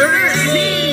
there it is.